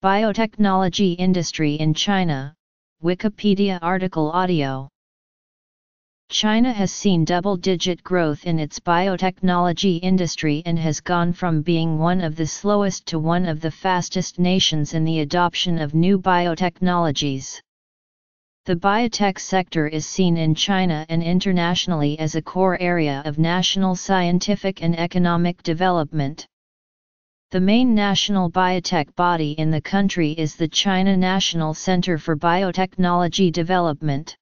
Biotechnology industry in China, Wikipedia article audio. China has seen double-digit growth in its biotechnology industry and has gone from being one of the slowest to one of the fastest nations in the adoption of new biotechnologies. The biotech sector is seen in China and internationally as a core area of national scientific and economic development. The main national biotech body in the country is the China National Center for Biotechnology Development.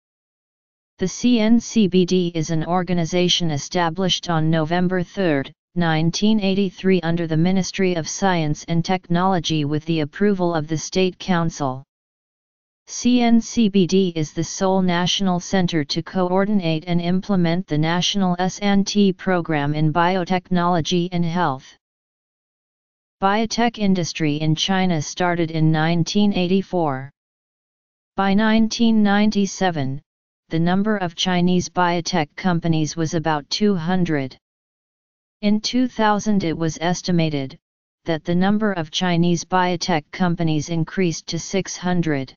The CNCBD is an organization established on November 3, 1983 under the Ministry of Science and Technology with the approval of the State Council. CNCBD is the sole national center to coordinate and implement the National S&T program in biotechnology and health. Biotech industry in China started in 1984. By 1997, the number of Chinese biotech companies was about 200. In 2000 it was estimated that the number of Chinese biotech companies increased to 600.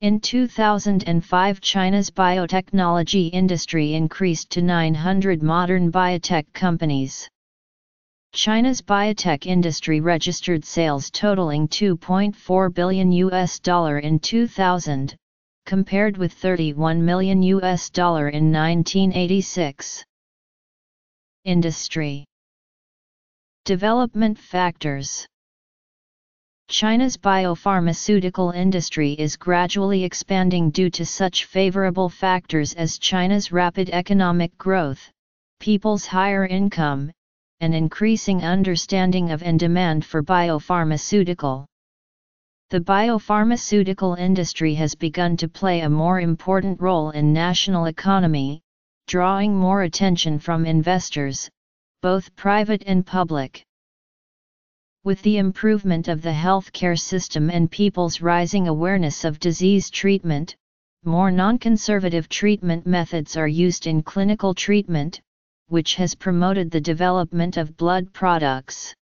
In 2005 China's biotechnology industry increased to 900 modern biotech companies. China's biotech industry registered sales totaling 2.4 billion US dollar in 2000, compared with 31 million US dollar in 1986. Industry Development factors China's biopharmaceutical industry is gradually expanding due to such favorable factors as China's rapid economic growth, people's higher income, an increasing understanding of and demand for biopharmaceutical. The biopharmaceutical industry has begun to play a more important role in national economy, drawing more attention from investors, both private and public. With the improvement of the healthcare system and people's rising awareness of disease treatment, more non-conservative treatment methods are used in clinical treatment, which has promoted the development of blood products.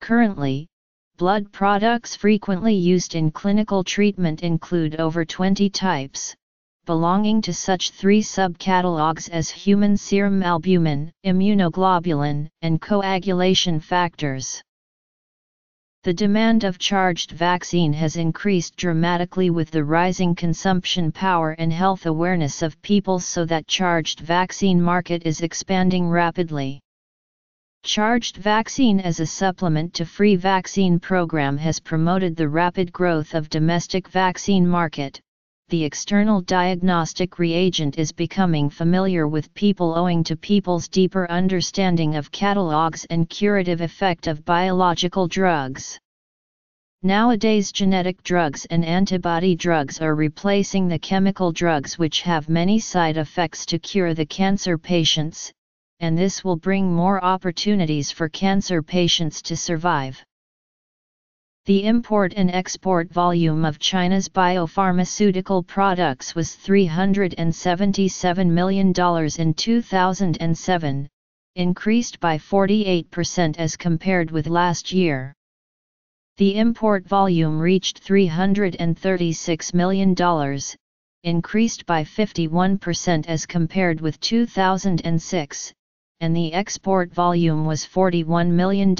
Currently, blood products frequently used in clinical treatment include over 20 types, belonging to such three subcatalogues as human serum albumin, immunoglobulin, and coagulation factors. The demand of charged vaccine has increased dramatically with the rising consumption power and health awareness of people so that charged vaccine market is expanding rapidly. Charged vaccine as a supplement to free vaccine program has promoted the rapid growth of domestic vaccine market, the external diagnostic reagent is becoming familiar with people owing to people's deeper understanding of catalogs and curative effect of biological drugs. Nowadays genetic drugs and antibody drugs are replacing the chemical drugs which have many side effects to cure the cancer patients, and this will bring more opportunities for cancer patients to survive. The import and export volume of China's biopharmaceutical products was $377 million in 2007, increased by 48% as compared with last year. The import volume reached $336 million, increased by 51% as compared with 2006, and the export volume was $41 million.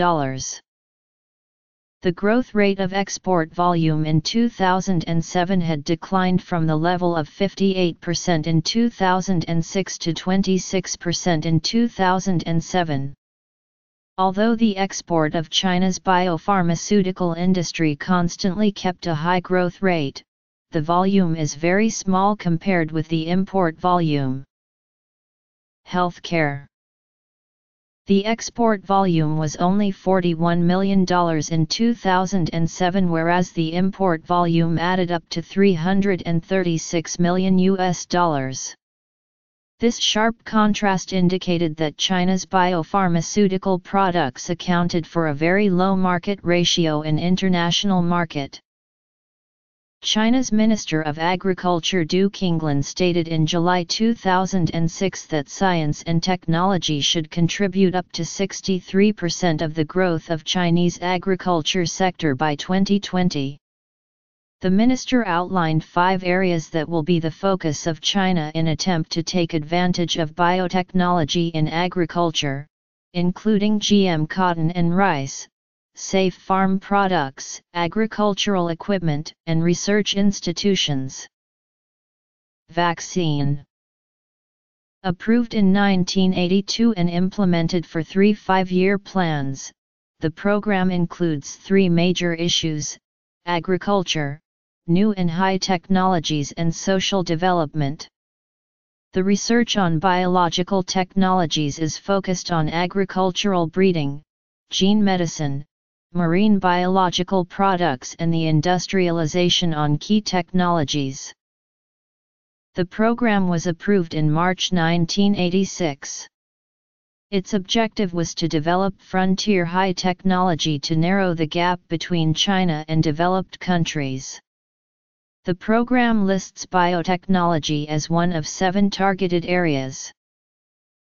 The growth rate of export volume in 2007 had declined from the level of 58% in 2006 to 26% in 2007. Although the export of China's biopharmaceutical industry constantly kept a high growth rate, the volume is very small compared with the import volume. Healthcare the export volume was only $41 million in 2007 whereas the import volume added up to 336 million US dollars. This sharp contrast indicated that China's biopharmaceutical products accounted for a very low market ratio in international market. China's Minister of Agriculture Du Qinglin stated in July 2006 that science and technology should contribute up to 63% of the growth of Chinese agriculture sector by 2020. The minister outlined five areas that will be the focus of China in attempt to take advantage of biotechnology in agriculture, including GM cotton and rice, safe farm products, agricultural equipment, and research institutions. Vaccine Approved in 1982 and implemented for three five-year plans, the program includes three major issues, agriculture, new and high technologies and social development. The research on biological technologies is focused on agricultural breeding, gene medicine, marine biological products and the industrialization on key technologies. The program was approved in March 1986. Its objective was to develop frontier high technology to narrow the gap between China and developed countries. The program lists biotechnology as one of seven targeted areas.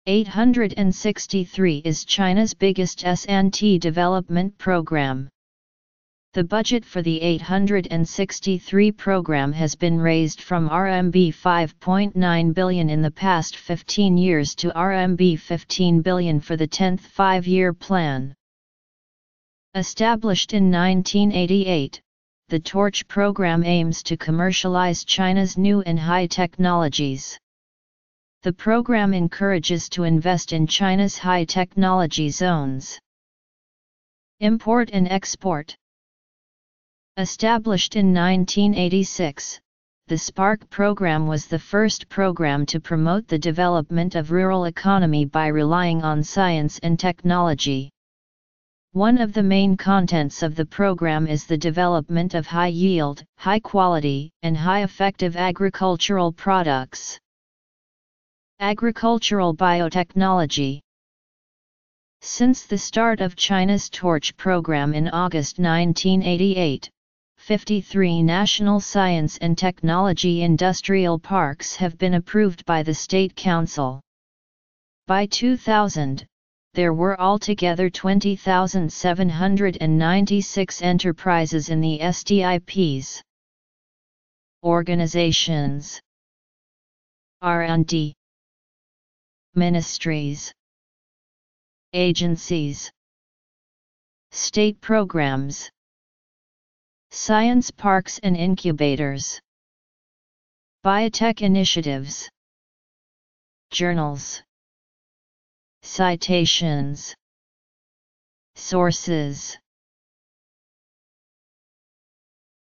863 is China's biggest S&T development program. The budget for the 863 program has been raised from RMB 5.9 billion in the past 15 years to RMB 15 billion for the 10th five-year plan. Established in 1988, the Torch program aims to commercialize China's new and high technologies. The program encourages to invest in China's high technology zones. Import and export. Established in 1986, the Spark program was the first program to promote the development of rural economy by relying on science and technology. One of the main contents of the program is the development of high yield, high quality, and high effective agricultural products. Agricultural Biotechnology Since the start of China's Torch program in August 1988, 53 national science and technology industrial parks have been approved by the State Council. By 2000, there were altogether 20,796 enterprises in the STIPs. Organizations R&D ministries, agencies, state programs, science parks and incubators, biotech initiatives, journals, citations, sources.